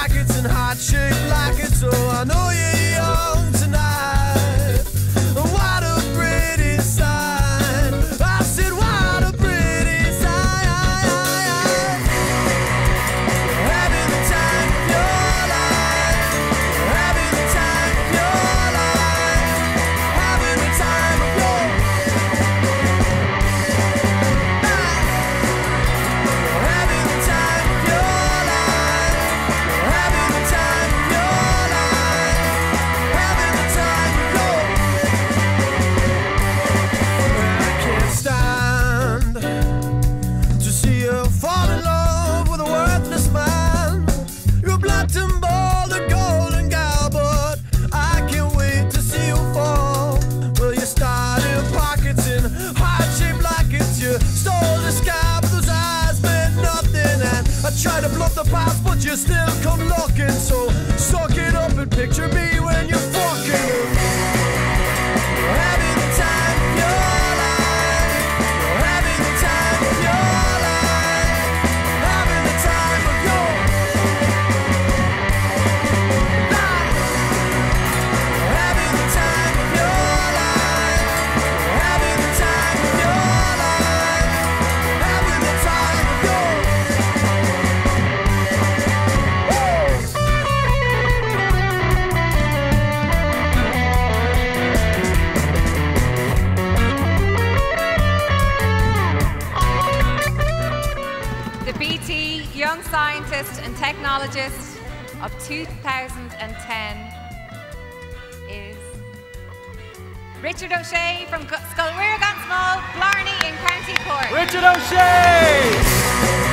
Pockets and heart shaped fall in love with a worthless man. You're blunt and bold, a golden gal, but I can't wait to see you fall. Well, you start in pockets and heart shaped like it's you stole the sky, but those eyes meant nothing. And I try to bluff the past, but you still come looking. So suck it up and picture me when you're fucking. Young Scientist and Technologist of 2010 is Richard O'Shea from Scoil Mhuire gan Smál, Blarney in County Cork. Richard O'Shea!